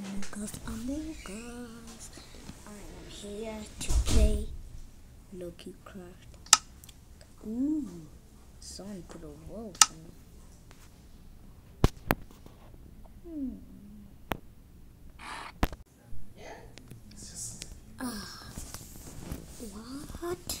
Among Us. I am here to play Loki Craft. Ooh, someone put a wolf in it. Hmm. Ah, what?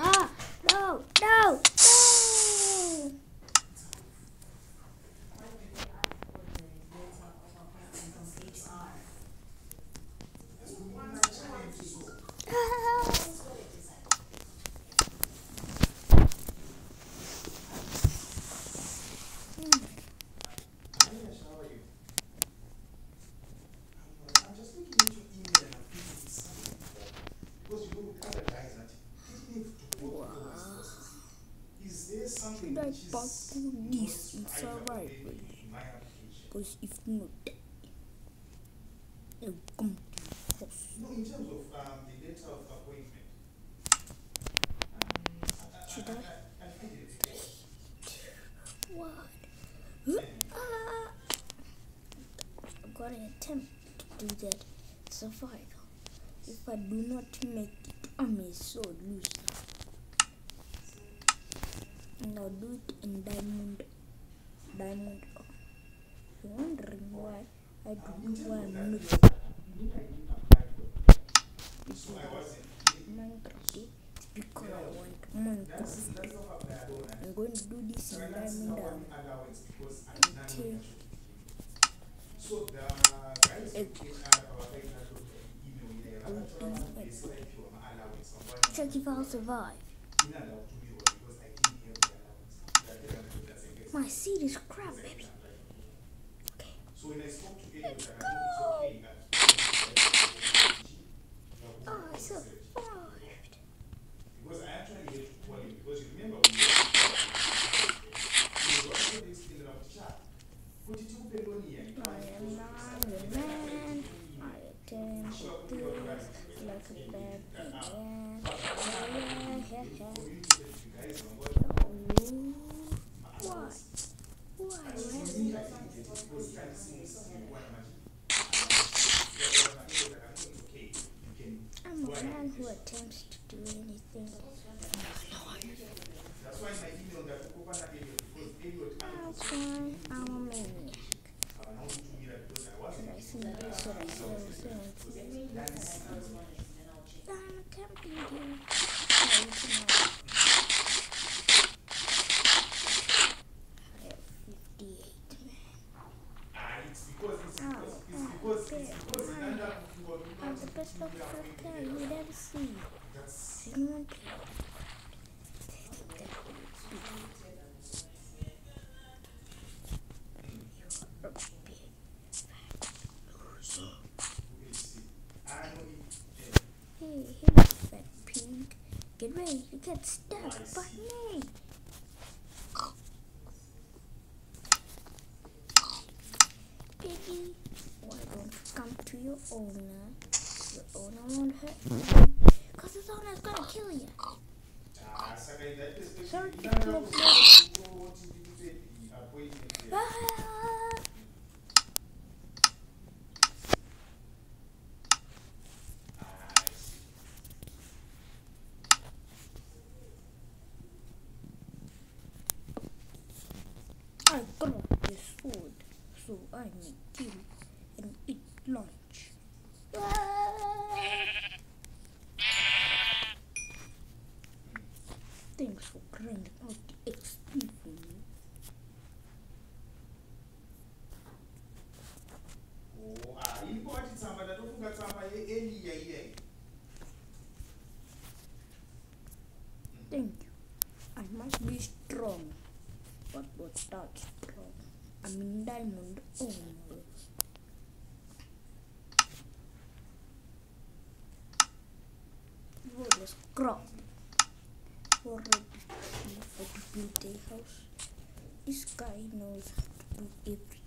Ah, no, no, no! Ah. I'm just looking into email and I'm thinking something because you know with other guys that didn't have to go through all this process. Is there this my application? Because if not, they'll come to us. No, in terms of um, the letter of appointment. Should I? I, I find it difficult. What? Ah. I'm gonna attempt to do that. Survival. If I do not make it, I'm a sore loser. I'll do it in diamond. Diamond. You're wondering why I do why I'm not. Minecraft. It's because I want Minecraft. I'm going to do this in diamond. that. So the guys of our email allowance or what. check if I'll survive. In allowed to me because I didn't have the allowance. That didn't have the allowance. My seat is crap, baby. Okay. So when I spoke to Elliot, I think it's okay. that- Oh, I survived. Because I actually had to call ah, him because you remember when you he was also explaining chat. Kuti tikupe loan here. I am not a man. I attend to this like a bad man. Yeah, yeah, yeah. For you to get you guys on board. Ooh, Why? Why, man? Because that seems to be one much. It's okay. You can I'm a man who attempts to do anything. I'm a maniac. I want to meet her because I wasn't. I see that's what I said. I said. I'm camping here. Oh, you can have- I have 58, man. Ah, it's because it's Ow, because it's ow, because there, it's because it man. ended up you were I'm not the best you of are the making player it you'd up. ever see. That's Anyone play? You're a big loser. we'll see. I know it. Hey, hey, fat pig. Get ready to get stabbed by me. Piggy, why don't you come to your owner? Won't hurt. Because owner's gonna kill you. Sorry, don't no, know no. what you to the appointment there. Ah! Ah, I see. I got this sword, so I may kill and eat lunch. Thanks for grinding out the XP for me. Oh, ah, ilipo wathi tsamba ndatofunga tsamba yeeliya iyayi Thank you. I must be strong, but not that strong. I mean diamond only. For the scrap. Already, how to build a house. This guy knows how to do everything.